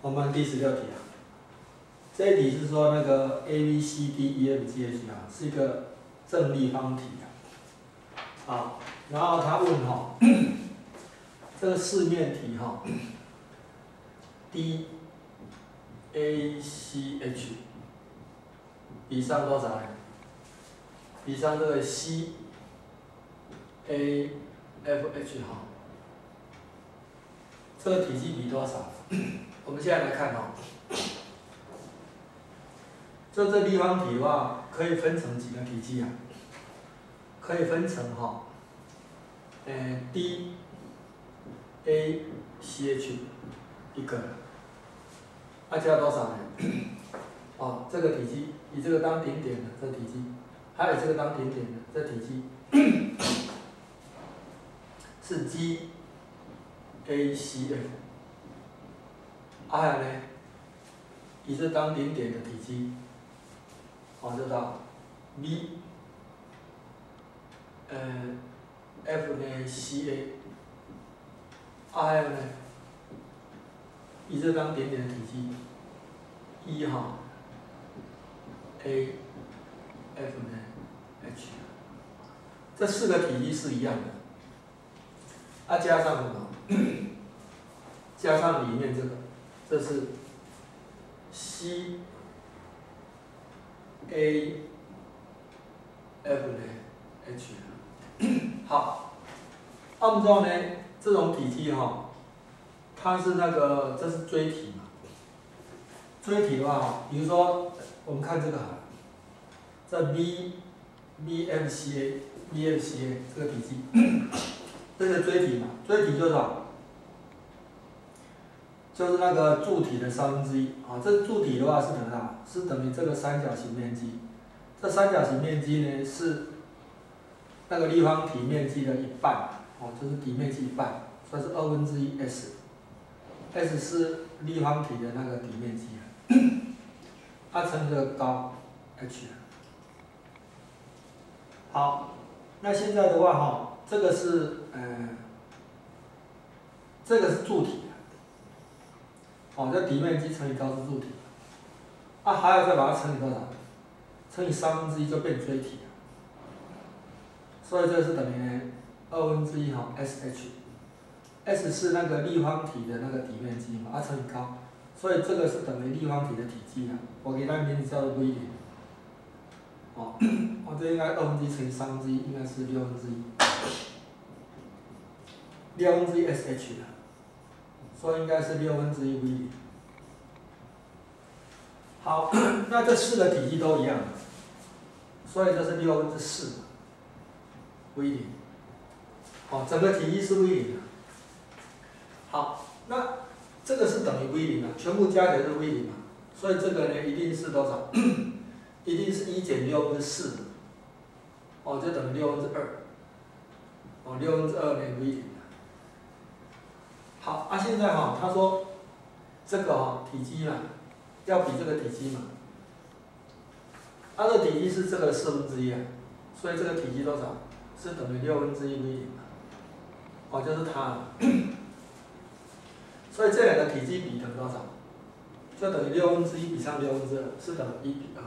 我们第十六题啊，这一题是说那个 a b c d e f g h 啊，是一个正立方体啊。好，然后他问哈，这个四面体哈，d a c h 比上多少呢？比上这个 c a f h 哈，这个体积比多少？我们现在来看哦，就这立方体的话，可以分成几个体积啊？可以分成哈，嗯，D A C H 一个，啊加多少呢？哦，这个体积以这个当顶点的这体积，还有这个当顶点的这体积，是 G A C F。还有呢，以这当点点的体积，哦，知道，B，呃，F 呢，C A，还有呢，以这当点点的体积，一哈，A，F 呢，H，这四个体积是一样的，啊，加上什么？加上里面这个。这是 C A F 呢 H 好，按照呢这种体积哈，它是那个这是锥体嘛？锥体的话，比如说我们看这个，这 B B F C A B F C A 这个体积，这是锥体嘛？锥体就是。就是那个柱体的三分之一啊，这柱体的话是等于啥？是等于这个三角形面积。这三角形面积呢是那个立方体面积的一半，哦，就是底面积一半，所以是二分之一 s。s 是立方体的那个底面积啊，它乘这个高 h。好，那现在的话哈，这个是呃，这个是柱体。哦，这底面积乘以高是柱体，啊，还要再把它乘以多少？乘以三分之一就变锥体了。所以这是等于二分之一哈，S H，S 是那个立方体的那个底面积嘛，啊乘以高，所以这个是等于立方体的体积啊。我给它名字叫做 V 点。哦，我这应该二分之一乘以三分之一，应该是六分之一，六分之一 S H 的。所以应该是六分之一 V 零。好，那这四个体积都一样，所以这是六分之四 V 零。好，整个体积是 V 零。好，那这个是等于 V 零啊，全部加起来是 V 零嘛，所以这个呢一定是多少？一定是一减六分之四。哦，就等于六分之二。哦，六分之二等于 V 零。好，啊，现在哈，他说这个哈体积啊，要比这个体积嘛，它的体积是这个四分之一啊，所以这个体积多少？是等于六分之一 V 零嘛，哦，就是它，所以这两个体积比等于多少？就等于六分之一比上六分之二，是等于一比二。